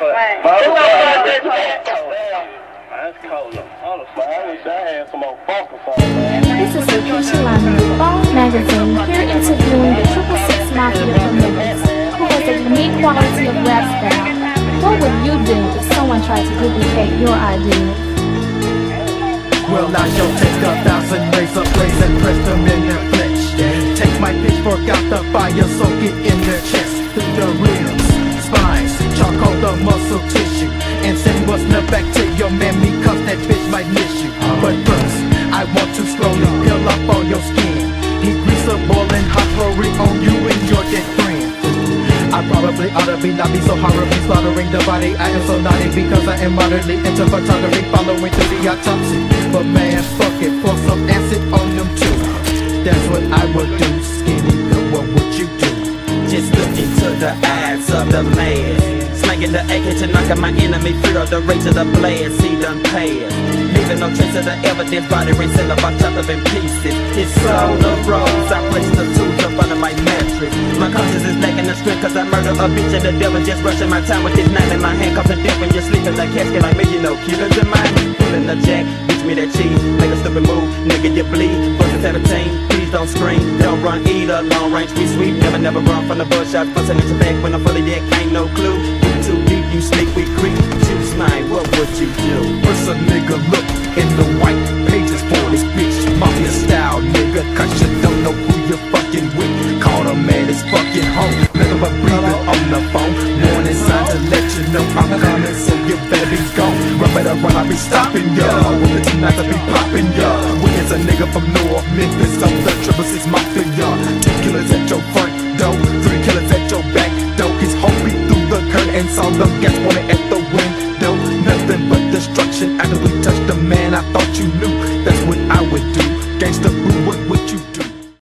Right. That's cold. This is Lakeisha Lyman with Ball Magazine, here interviewing the Triple Six Mafia members, who has a unique quality of rap style. What would you do if someone tried to duplicate your ideas? Well, I yo take a thousand razor blades and press them in their flesh. Take my pitchfork out the fire, soak it in their chest, through the ribs, To be not be so horribly slaughtering the body. I am so naughty because I am moderately into photography, following through the autopsy. But man, fuck it, pour some acid on them too. That's what I would do, skinny. But what would you do? Just look into the eyes of the man. Slanging the AK to knock out my enemy, fear of the rage of the blast. He done passed. Leaving no trace of the evidence, body rinsing about chopped up in pieces. His soul the I My conscience is lacking the strength, cause I murder a bitch and the devil just rushing my time with this knife in my hand. Coughing death when you're sleeping like casket like me, you know, killers in mind. Pulling the jack, bitch me that cheese, make a stupid move, nigga, you bleed. Fucking 17, please don't scream, don't run either. Long range, be sweep, never, never run from the bush shots. Busting at your back when I'm fully dead, ain't no clue. You too deep, you sneak, we creep. Choose mine, what would you do? First a nigga look in the white pages for this bitch. Call man his fucking home. Nothing but breathing on the phone. Warning sign to let you know I'm coming, so you better be gone. Run better run, I'll be stopping ya. With the tonight, I'll be popping ya. When it's a nigga from North Memphis, I'm the triple six mafia. Two killers at your front door, three killers at your back door. Whole beat through the curtain, saw them gas pointed at the window. Nothing but destruction after we touched the man I thought you knew. That's what I would do. Gangsta, Boo, what would you